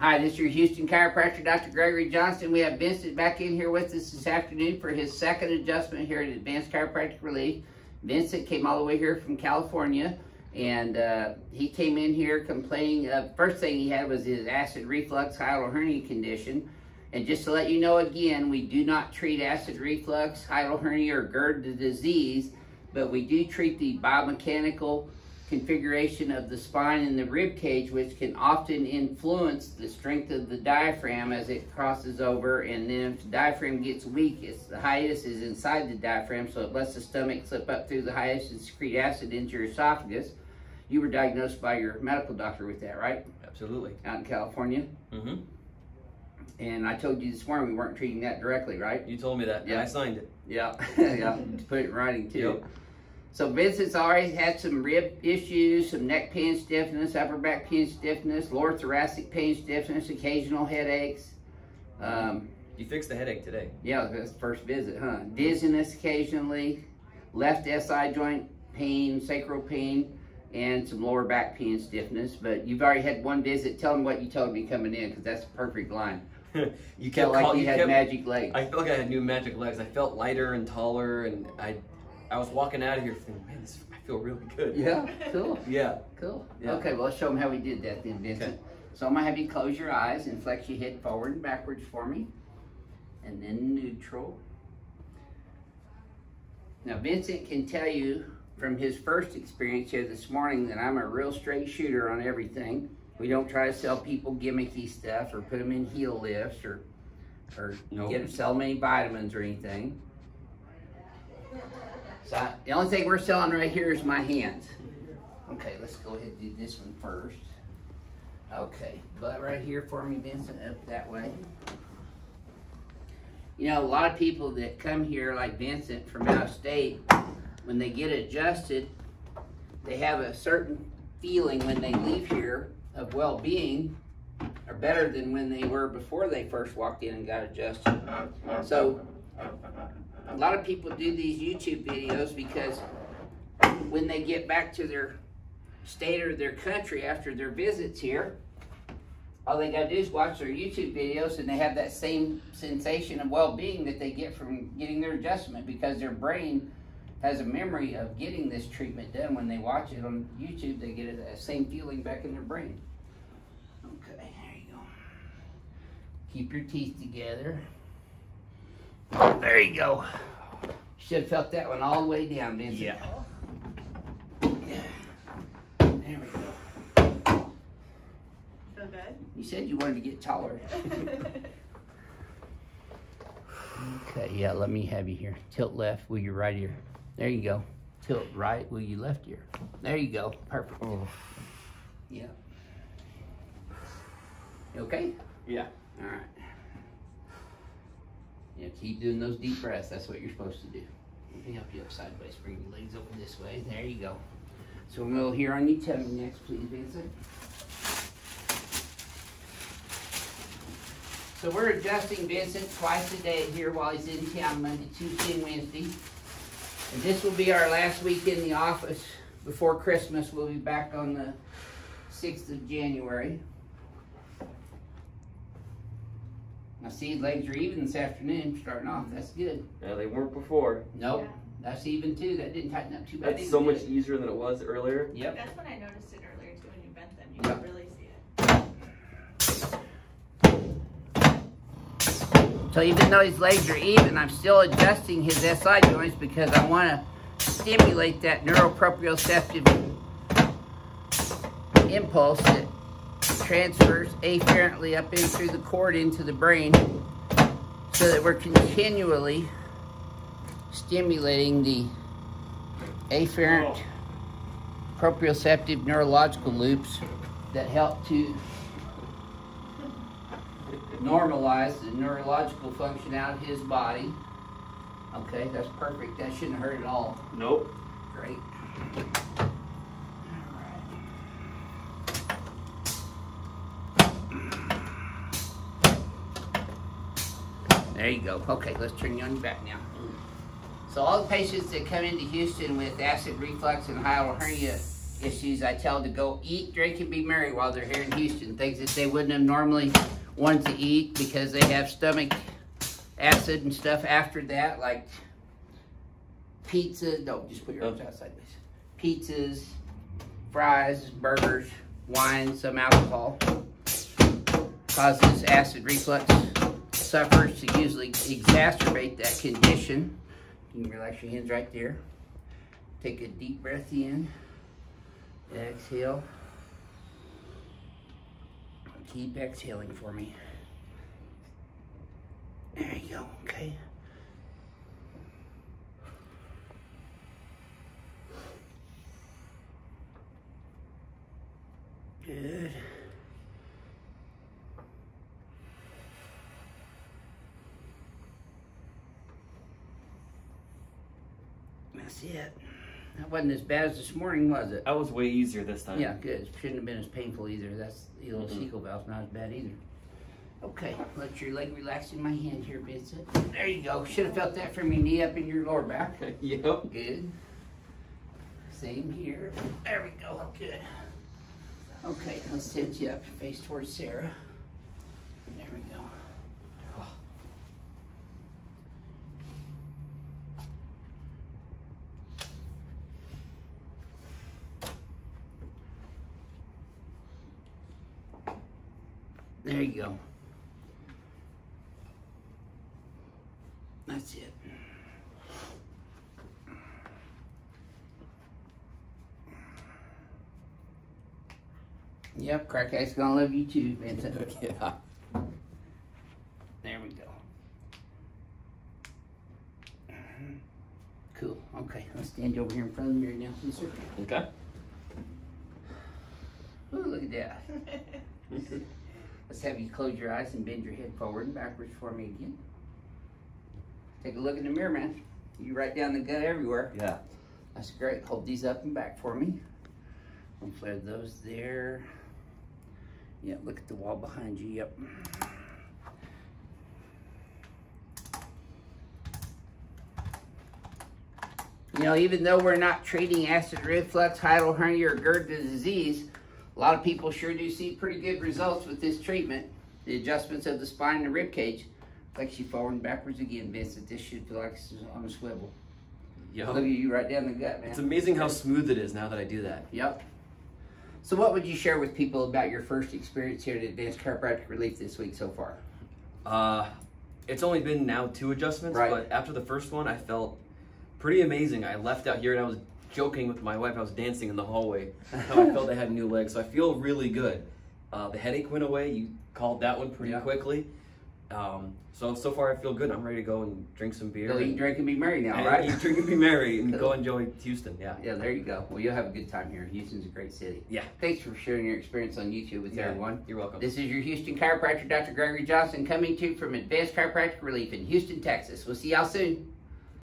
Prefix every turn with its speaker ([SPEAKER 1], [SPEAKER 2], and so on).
[SPEAKER 1] Hi, this is your Houston chiropractor, Dr. Gregory Johnson. We have Vincent back in here with us this afternoon for his second adjustment here at Advanced Chiropractic Relief. Vincent came all the way here from California, and uh, he came in here complaining of, first thing he had was his acid reflux hiatal hernia condition. And just to let you know again, we do not treat acid reflux, hiatal hernia, or GERD the disease, but we do treat the biomechanical configuration of the spine and the rib cage, which can often influence the strength of the diaphragm as it crosses over. And then if the diaphragm gets weak, it's the hiatus is inside the diaphragm, so it lets the stomach slip up through the hiatus and secrete acid into your esophagus. You were diagnosed by your medical doctor with that, right?
[SPEAKER 2] Absolutely.
[SPEAKER 1] Out in California.
[SPEAKER 2] Mm-hmm.
[SPEAKER 1] And I told you this morning we weren't treating that directly, right?
[SPEAKER 2] You told me that, yeah. I signed it.
[SPEAKER 1] Yeah, yeah. Put it in writing too. Yep. So Vincent's already had some rib issues, some neck pain stiffness, upper back pain stiffness, lower thoracic pain stiffness, occasional headaches. Um,
[SPEAKER 2] you fixed the headache today.
[SPEAKER 1] Yeah, that's first visit, huh? Dizziness occasionally, left SI joint pain, sacral pain, and some lower back pain stiffness. But you've already had one visit. Tell them what you told me coming in, because that's a perfect line. you felt like you, you had kept, magic legs.
[SPEAKER 2] I felt like I had new magic legs. I felt lighter and taller, and I I was walking out of here thinking, man, this, I feel really good.
[SPEAKER 1] Yeah, cool.
[SPEAKER 2] yeah.
[SPEAKER 1] Cool. Yeah. Okay, well, let's show them how we did that then, Vincent. Okay. So I'm going to have you close your eyes and flex your head forward and backwards for me. And then neutral. Now, Vincent can tell you from his first experience here this morning that I'm a real straight shooter on everything. We don't try to sell people gimmicky stuff or put them in heel lifts or, or nope. get them sell them any vitamins or anything. So I, the only thing we're selling right here is my hands. Okay, let's go ahead and do this one first. Okay, butt right here for me, Vincent, up that way. You know, a lot of people that come here, like Vincent from out of state, when they get adjusted, they have a certain feeling when they leave here of well-being are better than when they were before they first walked in and got adjusted. So a lot of people do these YouTube videos because when they get back to their state or their country after their visits here, all they gotta do is watch their YouTube videos and they have that same sensation of well-being that they get from getting their adjustment because their brain has a memory of getting this treatment done. When they watch it on YouTube, they get that same feeling back in their brain. Okay, there you go. Keep your teeth together. There you go. Should have felt that one all the way down, didn't
[SPEAKER 2] yeah.
[SPEAKER 1] yeah. There we go.
[SPEAKER 3] Feel good?
[SPEAKER 1] You said you wanted to get taller. okay, yeah, let me have you here. Tilt left with your right ear. There you go. Tilt right with your left ear. There you go. Perfect. Oh. Yeah. You okay?
[SPEAKER 2] Yeah.
[SPEAKER 1] All right. You know, keep doing those deep breaths. That's what you're supposed to do. Let me help you up sideways. Bring your legs over this way. There you go. So we'll go here on your tummy next, please, Vincent. So we're adjusting Vincent twice a day here while he's in town, Monday, Tuesday, and Wednesday. And this will be our last week in the office before Christmas. We'll be back on the 6th of January. I see legs are even this afternoon, starting off. That's good.
[SPEAKER 2] Yeah, they weren't before.
[SPEAKER 1] Nope. Yeah. That's even too. That didn't tighten up too
[SPEAKER 2] bad. That's so much easier than it was earlier.
[SPEAKER 1] Yep.
[SPEAKER 3] That's when I noticed it earlier too. When you bent them, you yep. could really see it.
[SPEAKER 1] So even though his legs are even, I'm still adjusting his SI joints because I want to stimulate that neuroproprioceptive impulse that transfers afferently up in through the cord into the brain so that we're continually stimulating the afferent proprioceptive neurological loops that help to normalize the neurological function out of his body. Okay, that's perfect. That shouldn't hurt at all.
[SPEAKER 2] Nope.
[SPEAKER 1] Great. There you go. Okay, let's turn you on your back now. So all the patients that come into Houston with acid reflux and hiatal hernia issues, I tell to go eat, drink, and be merry while they're here in Houston. Things that they wouldn't have normally wanted to eat because they have stomach acid and stuff after that, like pizza. No, just put your arms oh. out sideways. Pizzas, fries, burgers, wine, some alcohol. Causes acid reflux. Suffers to usually exacerbate that condition. You can relax your hands right there. Take a deep breath in. Exhale. Keep exhaling for me. There you go, okay. Good. That's it. That wasn't as bad as this morning, was it?
[SPEAKER 2] That was way easier this time.
[SPEAKER 1] Yeah, good. Shouldn't have been as painful either. That's the little
[SPEAKER 2] Mhm.
[SPEAKER 1] cecal valve's not as bad either. Okay, let your leg relax in my hand here, Vincent. There you go. Should have felt that from your knee up in your lower back.
[SPEAKER 2] yep.
[SPEAKER 1] Good. Same here. There we go. Good. Okay, let's sit you up, face towards Sarah. There we go. There you go. That's it. Yep, crack ice gonna love you too, Vincent.
[SPEAKER 2] Yeah.
[SPEAKER 1] There we go. Cool. Okay, let's stand over here in front of the mirror now, please, sir.
[SPEAKER 2] Okay.
[SPEAKER 1] Ooh, look at that. Let's have you close your eyes and bend your head forward and backwards for me again. Take a look in the mirror, man. You right down the gut everywhere.
[SPEAKER 2] Yeah.
[SPEAKER 1] That's great. Hold these up and back for me. We'll flare those there. Yeah, look at the wall behind you. Yep. You know, even though we're not treating acid reflux, hiatal hernia, or GERD disease, a lot of people sure do see pretty good results with this treatment. The adjustments of the spine and the rib cage. You forward and backwards again, Vincent. This should feel like it's on a swivel.
[SPEAKER 2] Yep.
[SPEAKER 1] Look at you right down the gut, man.
[SPEAKER 2] It's amazing how smooth it is now that I do that.
[SPEAKER 1] Yep. So, what would you share with people about your first experience here at Advanced Chiropractic Relief this week so far?
[SPEAKER 2] Uh, it's only been now two adjustments,
[SPEAKER 1] Right.
[SPEAKER 2] but after the first one, I felt pretty amazing. I left out here and I was joking with my wife. I was dancing in the hallway. How I felt I had new legs, so I feel really good. Uh, the headache went away. You called that one pretty
[SPEAKER 1] Yeah.
[SPEAKER 2] quickly. Um, so so far I feel good. I'm ready to go and drink some beer.
[SPEAKER 1] Go eat,
[SPEAKER 2] and,
[SPEAKER 1] drink, and be merry now, right?
[SPEAKER 2] eat, drink, and be merry, and
[SPEAKER 1] Cool.
[SPEAKER 2] go enjoy Houston. Yeah.
[SPEAKER 1] Yeah, there you go. Well, you'll have a good time here. Houston's a great city.
[SPEAKER 2] Yeah.
[SPEAKER 1] Thanks for sharing your experience on YouTube with
[SPEAKER 2] Yeah.
[SPEAKER 1] everyone.
[SPEAKER 2] You're welcome.
[SPEAKER 1] This is your Houston chiropractor, Dr. Gregory Johnson, coming to you from Advanced Chiropractic Relief in Houston, Texas. We'll see y'all soon.